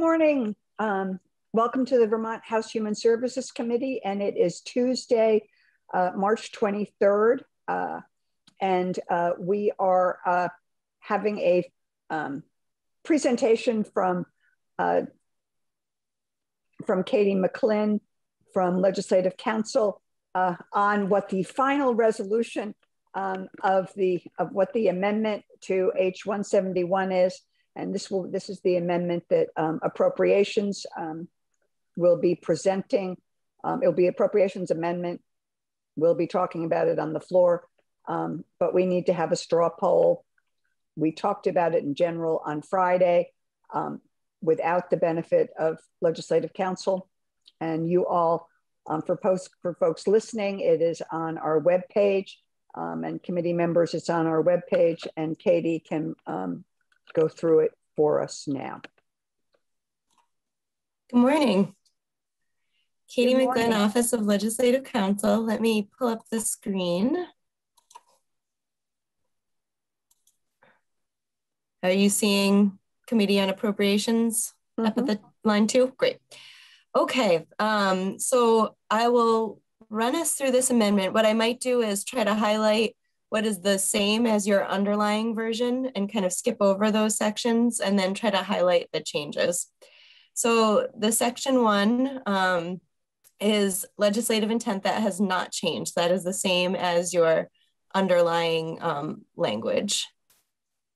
morning. Um, welcome to the Vermont House Human Services Committee, and it is Tuesday, uh, March 23rd, uh, and uh, we are uh, having a um, presentation from uh, from Katie McLinn from Legislative Counsel uh, on what the final resolution um, of the of what the amendment to H171 is and this will this is the amendment that um, appropriations um, will be presenting. Um, it'll be appropriations amendment. We'll be talking about it on the floor, um, but we need to have a straw poll. We talked about it in general on Friday um, without the benefit of legislative counsel. And you all, um, for post for folks listening, it is on our web page. and committee members, it's on our web page, and Katie can go through it for us now. Good morning. Katie Good morning. McLinn, Office of Legislative Counsel. Let me pull up the screen. Are you seeing Committee on Appropriations mm -hmm. up at mm-hmm. the line two? Great. Okay, um, so I will run us through this amendment. What I might do is try to highlight what is the same as your underlying version and kind of skip over those sections and then try to highlight the changes. So the section one um, is legislative intent that has not changed. That is the same as your underlying um, language.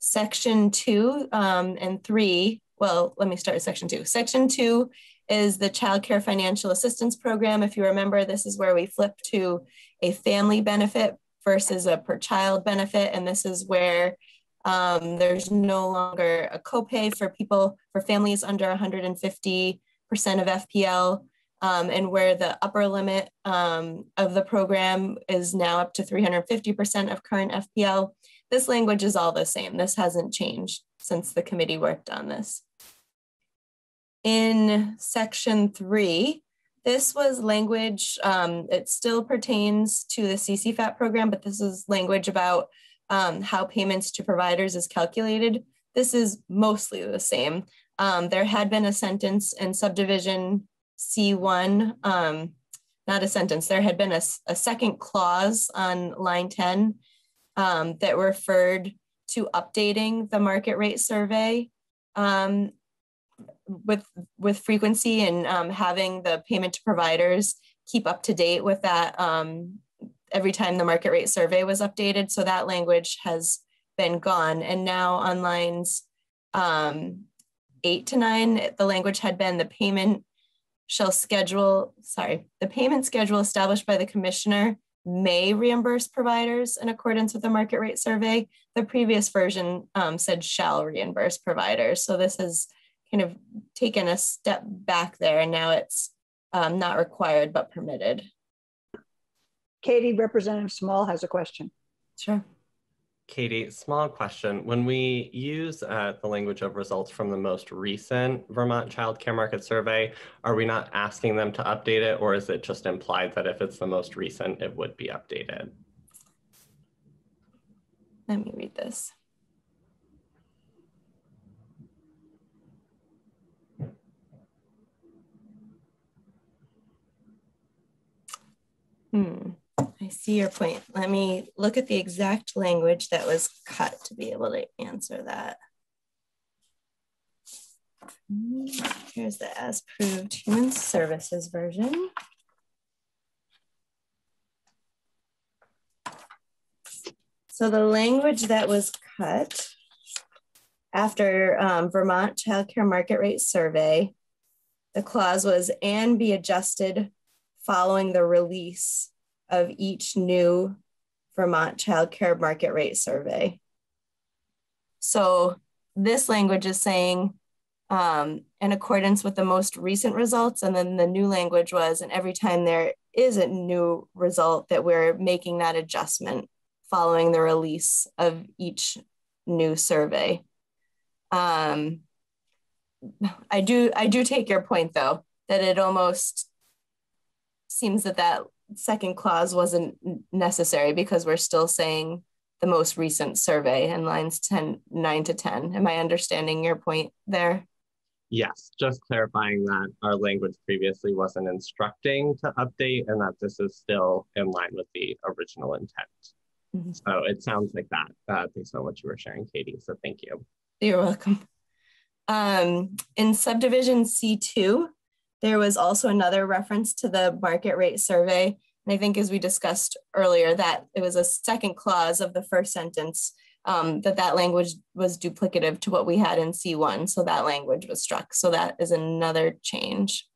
Section two um, and three, well, let me start with section two. Section two is the Child Care Financial Assistance Program. If you remember, this is where we flip to a family benefit versus a per child benefit. And this is where um, there's no longer a copay for people, for families under 150% of FPL, um, and where the upper limit um, of the program is now up to 350% of current FPL. This language is all the same. This hasn't changed since the committee worked on this. In section three, this was language, um, it still pertains to the CCFAP program, but this is language about um, how payments to providers is calculated. This is mostly the same. Um, there had been a sentence in subdivision C1, um, not a sentence, there had been a, a second clause on line 10 um, that referred to updating the market rate survey um, with with frequency and um, having the payment to providers keep up to date with that um, every time the market rate survey was updated. So that language has been gone. And now on lines um, eight to nine, the language had been the payment shall schedule, sorry, the payment schedule established by the commissioner may reimburse providers in accordance with the market rate survey. The previous version um, said shall reimburse providers. So this is kind of taken a step back there and now it's um, not required but permitted. Katie, Representative Small has a question. Sure. Katie, small question. When we use uh, the language of results from the most recent Vermont Child Care Market Survey, are we not asking them to update it, or is it just implied that if it's the most recent, it would be updated? Let me read this. Hmm, I see your point. Let me look at the exact language that was cut to be able to answer that. Here's the as proved human services version. So the language that was cut after um, Vermont Child Care Market Rate Survey, the clause was and be adjusted following the release of each new Vermont Child Care Market Rate Survey. So this language is saying um, in accordance with the most recent results, and then the new language was, and every time there is a new result that we're making that adjustment following the release of each new survey. Um, I do I do take your point though that it almost seems that that second clause wasn't necessary because we're still saying the most recent survey in lines 10, 9 to 10. Am I understanding your point there? Yes, just clarifying that our language previously wasn't instructing to update and that this is still in line with the original intent. Mm -hmm. So it sounds like that uh, based on what you were sharing, Katie. So thank you. You're welcome. Um, in subdivision C2, there was also another reference to the market rate survey. And I think as we discussed earlier, that it was a second clause of the first sentence um, that that language was duplicative to what we had in C1. So that language was struck. So that is another change.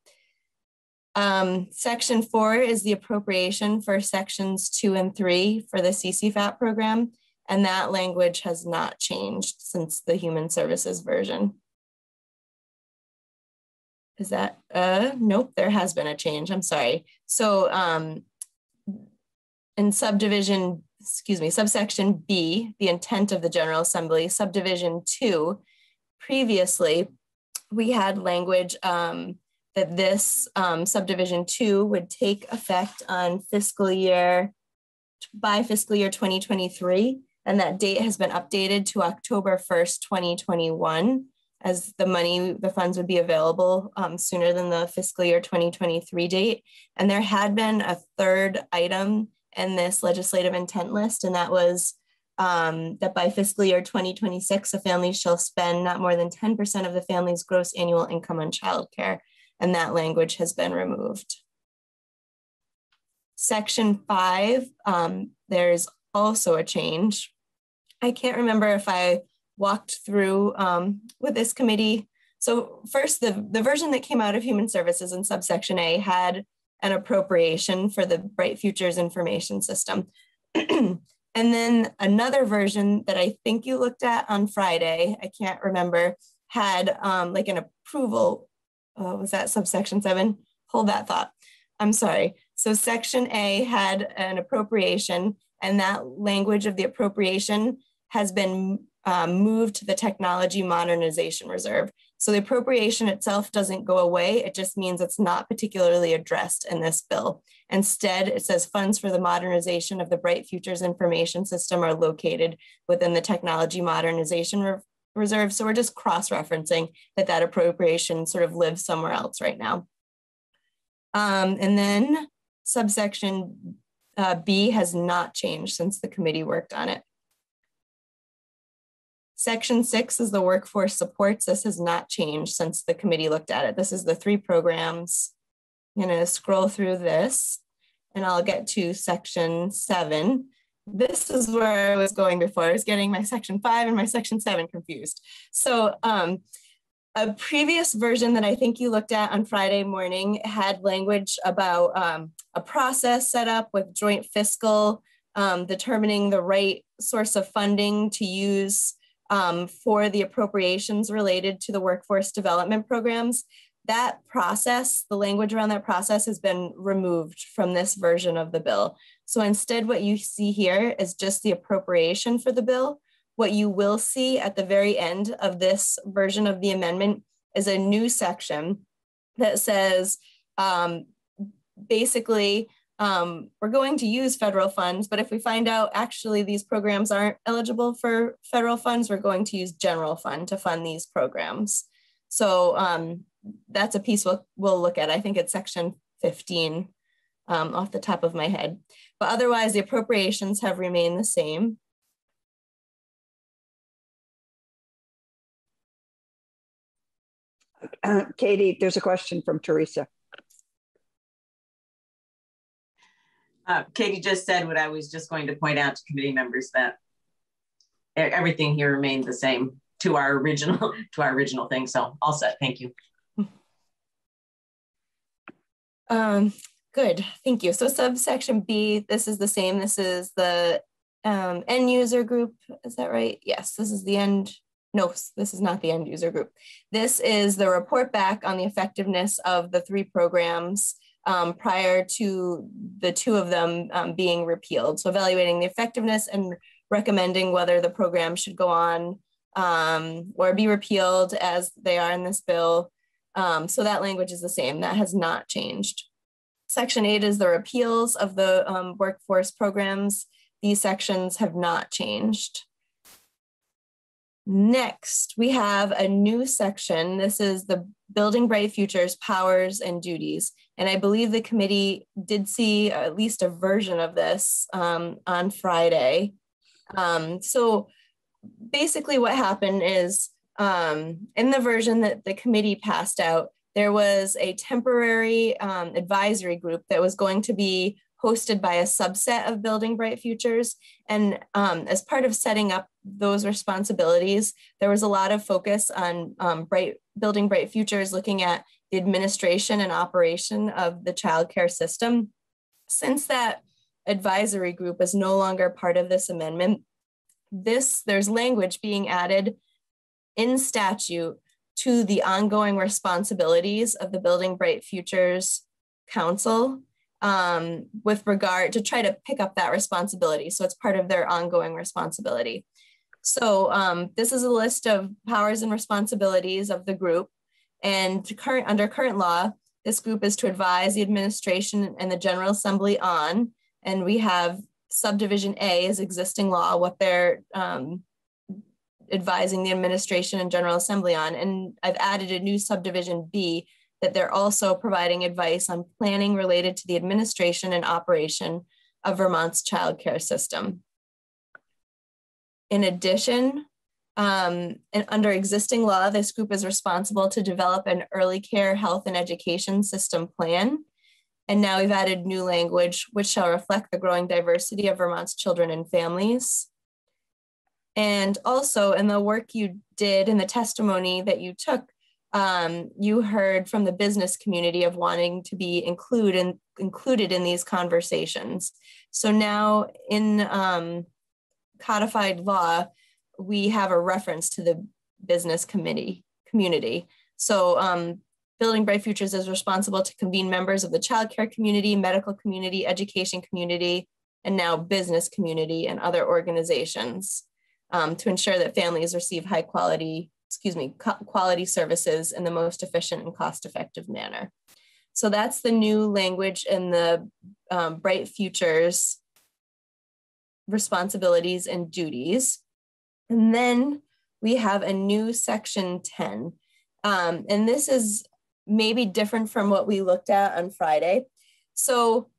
Um, section four is the appropriation for sections two and three for the CCFAP program. And that language has not changed since the human services version. Is that, uh, nope, there has been a change, I'm sorry. So um, in subdivision excuse me, subsection B, the intent of the General Assembly, subdivision two, previously we had language um, that this um, subdivision two would take effect on fiscal year, by fiscal year 2023. And that date has been updated to October 1st, 2021 as the money, the funds would be available um, sooner than the fiscal year 2023 date. And there had been a third item in this legislative intent list, and that was um, that by fiscal year 2026, a family shall spend not more than 10% of the family's gross annual income on childcare, and that language has been removed. Section five, um, there's also a change. I can't remember if I walked through um, with this committee. So first, the, the version that came out of Human Services in subsection A had an appropriation for the Bright Futures Information System. and then another version that I think you looked at on Friday, I can't remember, had um, like an approval. Uh, was that subsection seven? Hold that thought. I'm sorry. So section A had an appropriation and that language of the appropriation has been um, to the Technology Modernization Reserve. So the appropriation itself doesn't go away. It just means it's not particularly addressed in this bill. Instead, it says funds for the modernization of the Bright Futures Information System are located within the Technology Modernization Re Reserve. So we're just cross-referencing that that appropriation sort of lives somewhere else right now. Um, and then subsection uh, B has not changed since the committee worked on it. Section six is the workforce supports. This has not changed since the committee looked at it. This is the three programs. I'm gonna scroll through this and I'll get to section seven. This is where I was going before. I was getting my section five and my section seven confused. So um, a previous version that I think you looked at on Friday morning had language about um, a process set up with joint fiscal, um, determining the right source of funding to use um, for the appropriations related to the workforce development programs, that process, the language around that process has been removed from this version of the bill. So instead, what you see here is just the appropriation for the bill. What you will see at the very end of this version of the amendment is a new section that says um, basically um, we're going to use federal funds, but if we find out actually these programs aren't eligible for federal funds, we're going to use general fund to fund these programs. So um, that's a piece we'll, we'll look at. I think it's section 15 um, off the top of my head. But otherwise, the appropriations have remained the same. Uh, Katie, there's a question from Theresa. Uh, Katie just said what I was just going to point out to committee members that everything here remained the same to our original to our original thing. So all set. Thank you. Um, good. Thank you. So subsection B, this is the same. This is the um, end user group. Is that right? Yes, this is the end. No, this is not the end user group. This is the report back on the effectiveness of the three programs um, prior to the two of them um, being repealed. So evaluating the effectiveness and recommending whether the program should go on um, or be repealed as they are in this bill. Um, so that language is the same, that has not changed. Section eight is the repeals of the um, workforce programs. These sections have not changed. Next, we have a new section. This is the Building Bright Futures Powers and Duties. And I believe the committee did see at least a version of this um, on Friday. Um, so basically, what happened is um, in the version that the committee passed out, there was a temporary um, advisory group that was going to be hosted by a subset of Building Bright Futures. And um, as part of setting up those responsibilities, there was a lot of focus on um, bright, Building Bright Futures, looking at the administration and operation of the childcare system. Since that advisory group is no longer part of this amendment, this there's language being added in statute to the ongoing responsibilities of the Building Bright Futures Council um, with regard to try to pick up that responsibility. So it's part of their ongoing responsibility. So um, this is a list of powers and responsibilities of the group. And current under current law, this group is to advise the administration and the General Assembly on, and we have subdivision A is existing law, what they're um, advising the administration and General Assembly on. And I've added a new subdivision B that they're also providing advice on planning related to the administration and operation of Vermont's child care system. In addition, um, and under existing law, this group is responsible to develop an early care health and education system plan. And now we've added new language, which shall reflect the growing diversity of Vermont's children and families. And also in the work you did in the testimony that you took, um, you heard from the business community of wanting to be include in, included in these conversations. So now in um, codified law, we have a reference to the business committee community. So um, Building Bright Futures is responsible to convene members of the childcare community, medical community, education community, and now business community and other organizations um, to ensure that families receive high quality excuse me, quality services in the most efficient and cost effective manner. So that's the new language in the um, Bright Futures responsibilities and duties. And then we have a new section 10. Um, and this is maybe different from what we looked at on Friday. So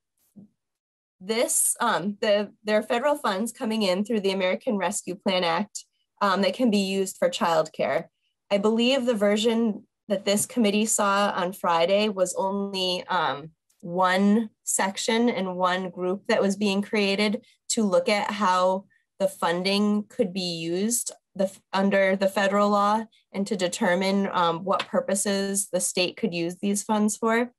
this, um, the, there are federal funds coming in through the American Rescue Plan Act um, that can be used for childcare. I believe the version that this committee saw on Friday was only um, one section and one group that was being created to look at how the funding could be used the, under the federal law and to determine um, what purposes the state could use these funds for.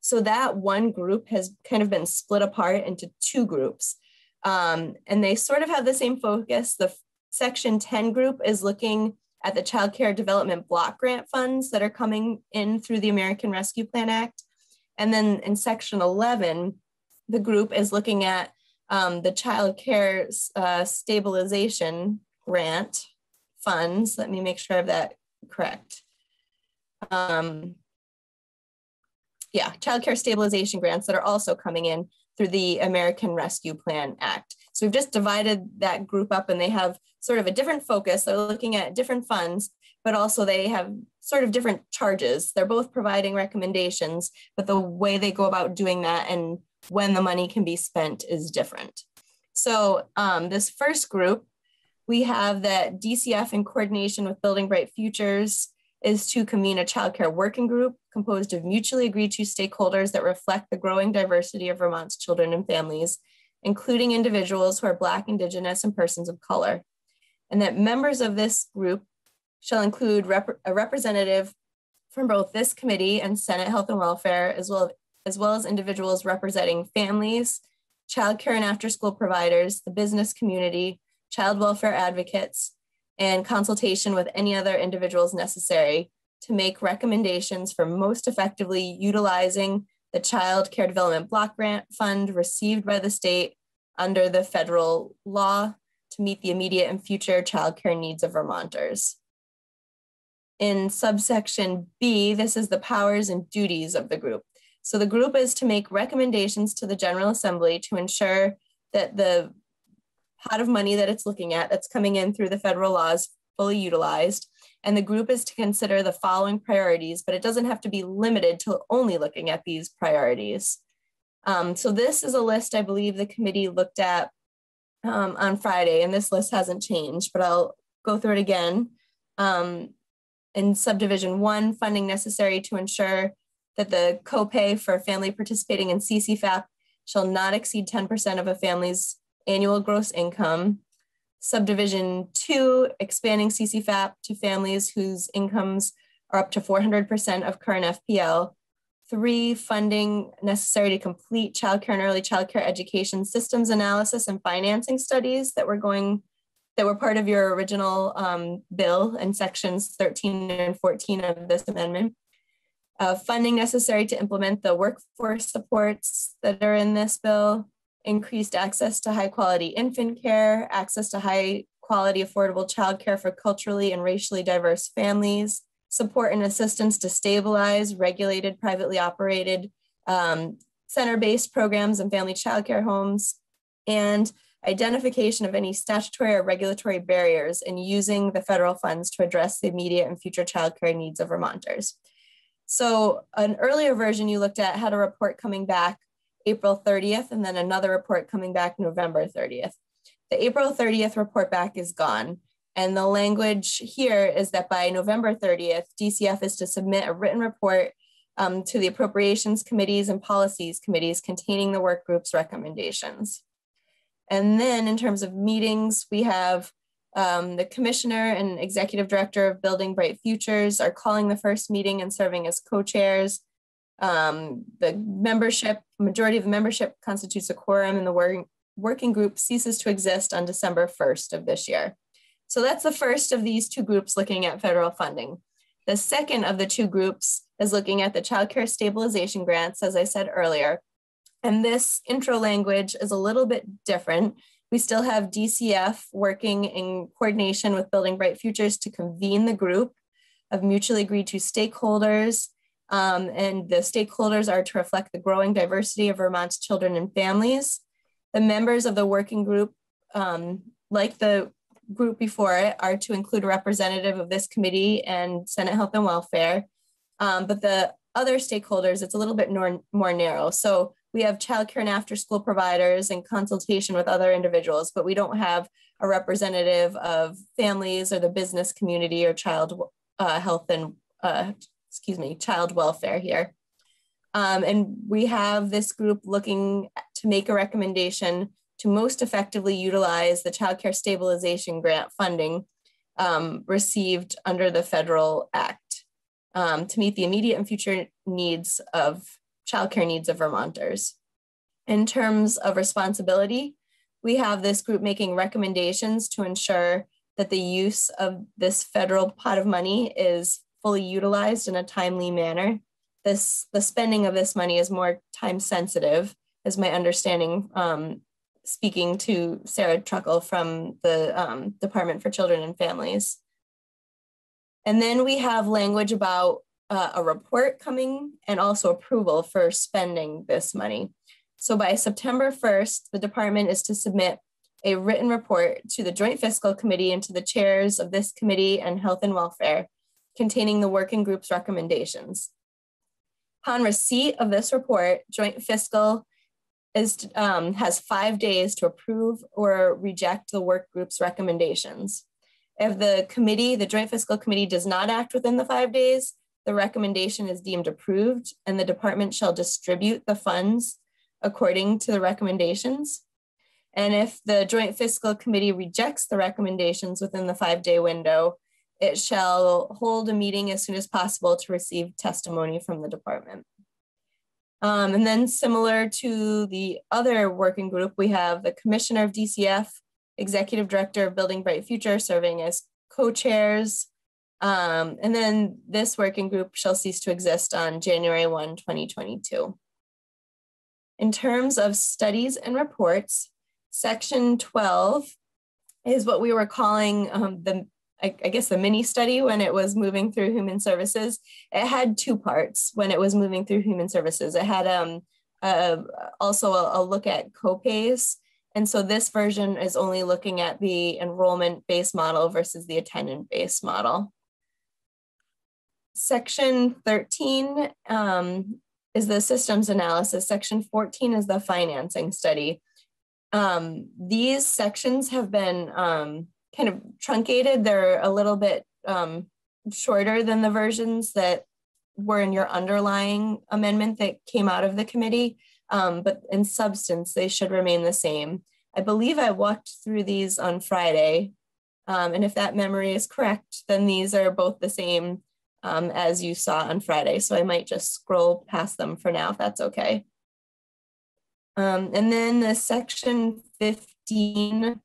So that one group has kind of been split apart into two groups. Um, and they sort of have the same focus. The Section 10 group is looking at the Child Care Development Block Grant funds that are coming in through the American Rescue Plan Act. And then in Section 11, the group is looking at um, the Child Care uh, Stabilization Grant funds. Let me make sure I have that correct. Um, yeah, Child Care Stabilization Grants that are also coming in through the American Rescue Plan Act. So we've just divided that group up and they have sort of a different focus. They're looking at different funds, but also they have sort of different charges. They're both providing recommendations, but the way they go about doing that and when the money can be spent is different. So um, this first group, we have that DCF in coordination with Building Bright Futures is to convene a childcare working group composed of mutually agreed to stakeholders that reflect the growing diversity of Vermont's children and families, including individuals who are Black, Indigenous, and persons of color. And that members of this group shall include rep a representative from both this committee and Senate Health and Welfare, as well, as well as individuals representing families, childcare and after school providers, the business community, child welfare advocates, and consultation with any other individuals necessary to make recommendations for most effectively utilizing the Child Care Development Block Grant Fund received by the state under the federal law to meet the immediate and future childcare needs of Vermonters. In subsection B, this is the powers and duties of the group. So the group is to make recommendations to the General Assembly to ensure that the pot of money that it's looking at that's coming in through the federal laws fully utilized. And the group is to consider the following priorities, but it doesn't have to be limited to only looking at these priorities. Um, so this is a list I believe the committee looked at um, on Friday, and this list hasn't changed, but I'll go through it again. Um, in subdivision one, funding necessary to ensure that the copay for a family participating in CCFAP shall not exceed 10% of a family's annual gross income. Subdivision two, expanding CCFAP to families whose incomes are up to 400% of current FPL. Three, funding necessary to complete childcare and early childcare education systems analysis and financing studies that were going that were part of your original um, bill in sections 13 and 14 of this amendment. Uh, funding necessary to implement the workforce supports that are in this bill, increased access to high quality infant care, access to high quality affordable childcare for culturally and racially diverse families, support and assistance to stabilize regulated privately operated um, center-based programs and family childcare homes, and identification of any statutory or regulatory barriers in using the federal funds to address the immediate and future childcare needs of Vermonters. So an earlier version you looked at had a report coming back April 30th and then another report coming back November 30th. The April 30th report back is gone. And the language here is that by November 30th, DCF is to submit a written report um, to the appropriations committees and policies committees containing the work group's recommendations. And then in terms of meetings, we have um, the commissioner and executive director of Building Bright Futures are calling the first meeting and serving as co-chairs. Um, the membership, majority of the membership constitutes a quorum and the working, working group ceases to exist on December 1st of this year. So that's the first of these two groups looking at federal funding. The second of the two groups is looking at the child care stabilization grants, as I said earlier, and this intro language is a little bit different. We still have DCF working in coordination with Building Bright Futures to convene the group of mutually agreed to stakeholders. Um, and the stakeholders are to reflect the growing diversity of Vermont's children and families. The members of the working group, um, like the group before it, are to include a representative of this committee and Senate Health and Welfare. Um, but the other stakeholders, it's a little bit more, more narrow. So we have childcare and after school providers and consultation with other individuals, but we don't have a representative of families or the business community or child uh, health and, uh, excuse me, child welfare here. Um, and we have this group looking to make a recommendation to most effectively utilize the child care stabilization grant funding um, received under the federal act um, to meet the immediate and future needs of childcare needs of Vermonters. In terms of responsibility, we have this group making recommendations to ensure that the use of this federal pot of money is fully utilized in a timely manner. This, the spending of this money is more time sensitive, is my understanding, um, speaking to Sarah Truckle from the um, Department for Children and Families. And then we have language about uh, a report coming and also approval for spending this money. So by September 1st, the department is to submit a written report to the Joint Fiscal Committee and to the chairs of this committee and Health and Welfare containing the working group's recommendations. Upon receipt of this report, Joint Fiscal is, um, has five days to approve or reject the work group's recommendations. If the committee, the Joint Fiscal Committee does not act within the five days, the recommendation is deemed approved and the department shall distribute the funds according to the recommendations. And if the Joint Fiscal Committee rejects the recommendations within the five day window, it shall hold a meeting as soon as possible to receive testimony from the department. Um, and then similar to the other working group, we have the Commissioner of DCF, Executive Director of Building Bright Future serving as co-chairs, um, and then this working group shall cease to exist on January 1, 2022. In terms of studies and reports, section 12 is what we were calling um, the, I, guess the mini study when it was moving through human services. It had two parts when it was moving through human services. It had um, uh, also a, a look at copays And so this version is only looking at the enrollment based model versus the attendant based model. Section 13 um, is the systems analysis. Section 14 is the financing study. Um, these sections have been um, kind of truncated. They're a little bit um, shorter than the versions that were in your underlying amendment that came out of the committee, um, but in substance, they should remain the same. I believe I walked through these on Friday, um, and if that memory is correct, then these are both the same um, as you saw on Friday. So I might just scroll past them for now, if that's okay. Um, and then the section 15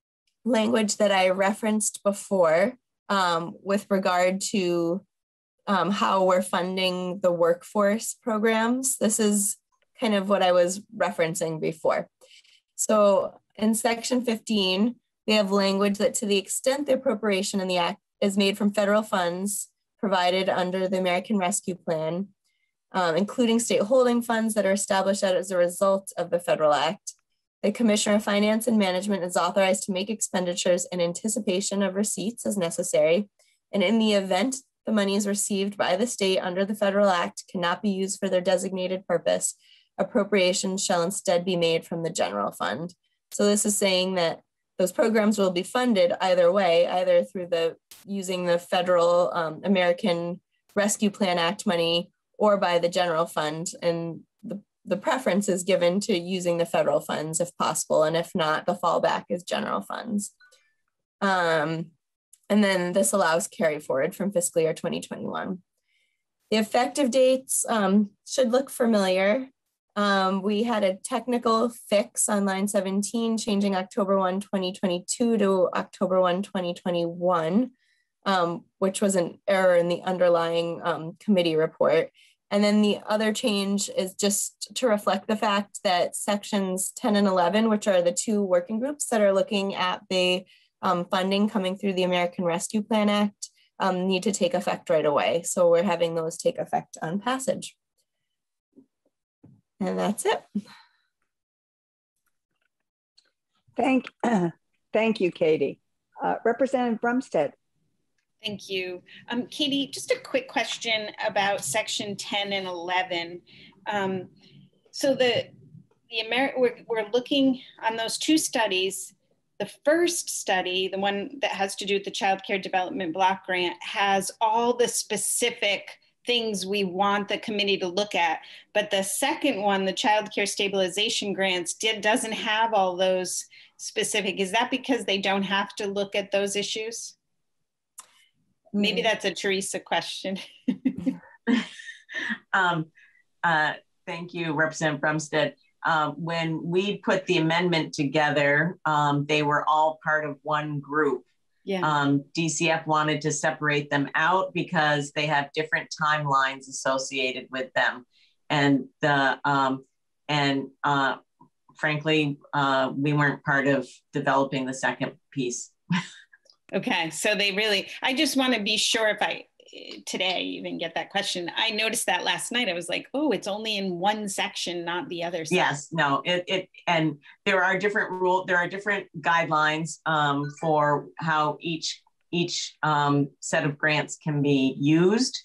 language that I referenced before um, with regard to um, how we're funding the workforce programs. This is kind of what I was referencing before. So in section 15, we have language that to the extent the appropriation in the act is made from federal funds provided under the American Rescue Plan, um, including state holding funds that are established as a result of the federal act. The Commissioner of Finance and Management is authorized to make expenditures in anticipation of receipts as necessary. And in the event the monies received by the state under the federal act cannot be used for their designated purpose, appropriations shall instead be made from the general fund. So this is saying that those programs will be funded either way, either through the using the federal um, American Rescue Plan Act money or by the general fund. And the, the preference is given to using the federal funds if possible. And if not, the fallback is general funds. Um, and then this allows carry forward from fiscal year 2021. The effective dates um, should look familiar. Um, we had a technical fix on line 17, changing October 1, 2022 to October 1, 2021, um, which was an error in the underlying um, committee report. And then the other change is just to reflect the fact that sections 10 and 11, which are the two working groups that are looking at the um, funding coming through the American Rescue Plan Act, um, need to take effect right away. So we're having those take effect on passage. And that's it. Thank, thank you, Katie. Uh, Representative Brumsted. Thank you. Um, Katie, just a quick question about section 10 and 11. Um, so the, the Ameri we're, we're looking on those two studies. The first study, the one that has to do with the Child Care Development Block Grant, has all the specific things we want the committee to look at. But the second one, the child care stabilization grants, did, doesn't have all those specific. Is that because they don't have to look at those issues? Maybe that's a Theresa question. um, uh, thank you, Representative Brumsted. Um, when we put the amendment together, um, they were all part of one group. Yeah. Um, DCF wanted to separate them out because they have different timelines associated with them, and the um, and uh, frankly, uh, we weren't part of developing the second piece. okay, so they really. I just want to be sure if I today even get that question. I noticed that last night. I was like, oh, it's only in one section, not the other. Yes, no, it, it and there are different rule. There are different guidelines um, for how each each um, set of grants can be used.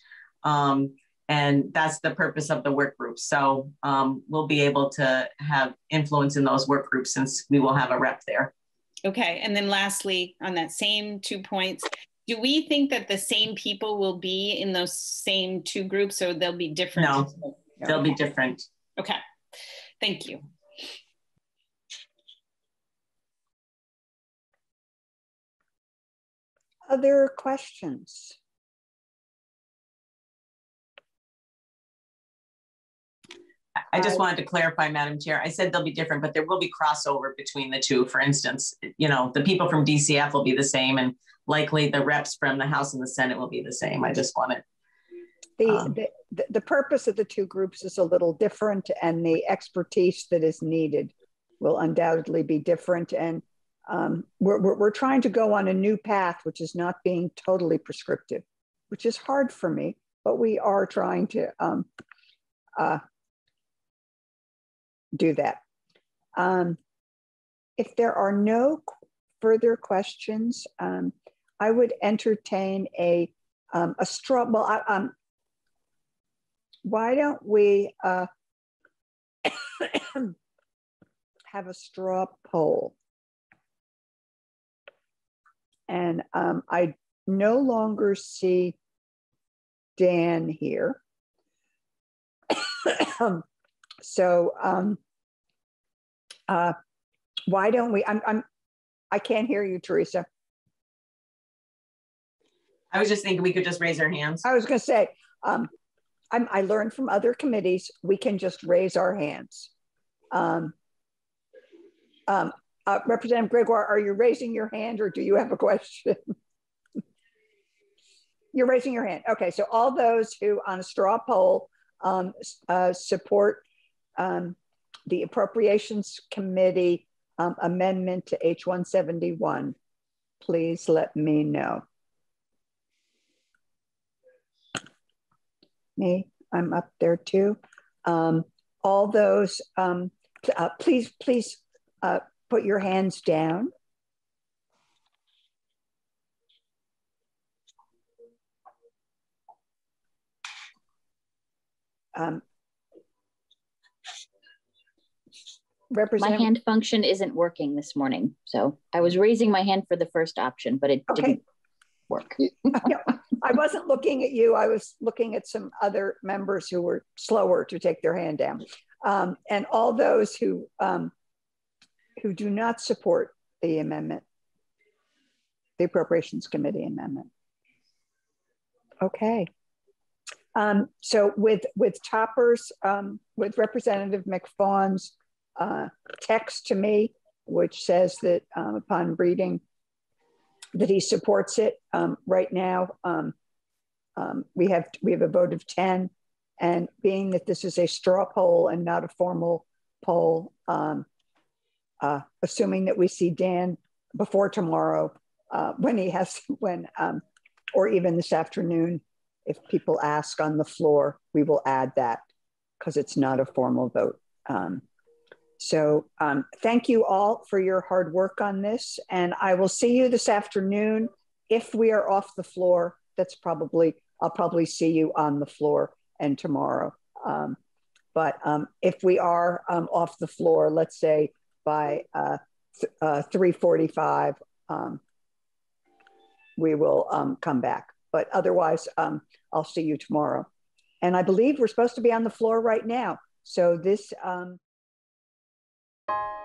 Um, and that's the purpose of the work group. So um, we'll be able to have influence in those work groups since we will have a rep there. Okay, and then lastly, on that same two points, do we think that the same people will be in those same two groups or they'll be different? No, they'll be different. Okay, thank you. Other questions? I just wanted to clarify, Madam Chair. I said they'll be different, but there will be crossover between the two. For instance, you know, the people from DCF will be the same and likely the reps from the House and the Senate will be the same. I just wanted. The, um, the, the purpose of the two groups is a little different and the expertise that is needed will undoubtedly be different. And um, we're, we're, we're trying to go on a new path, which is not being totally prescriptive, which is hard for me, but we are trying to um, uh, do that. Um, if there are no further questions, um, I would entertain a um, a straw. Well, I, um, why don't we uh, have a straw poll? And um, I no longer see Dan here. so um, uh, why don't we? I'm, I'm. I can't hear you, Theresa. I was just thinking we could just raise our hands. I was going to say, um, I'm, i learned from other committees, we can just raise our hands. Um, um, uh, Representative Gregoire, are you raising your hand or do you have a question? You're raising your hand. Okay, so all those who on a straw poll um, uh, support um, the Appropriations Committee um, amendment to H171, please let me know. Me, I'm up there too. Um, all those, um, uh, please, please uh, put your hands down. Um, my hand function isn't working this morning. So I was raising my hand for the first option, but it okay. didn't work. I wasn't looking at you. I was looking at some other members who were slower to take their hand down. Um, and all those who, um, who do not support the amendment, the Appropriations Committee amendment. Okay. Um, so with, with Topper's, um, with Representative McFaun's uh, text to me, which says that um, upon reading that he supports it. Um, right now, um, um, we have we have a vote of ten, and being that this is a straw poll and not a formal poll, um, uh, assuming that we see Dan before tomorrow, uh, when he has when, or even this afternoon, if people ask on the floor, we will add that because it's not a formal vote. Um, so um, thank you all for your hard work on this. And I will see you this afternoon. If we are off the floor, that's probably, I'll probably see you on the floor and tomorrow. Um, but um, if we are um, off the floor, let's say by uh, th uh, 345, um, we will um, come back. But otherwise, I'll see you tomorrow. And I believe we're supposed to be on the floor right now. So this, you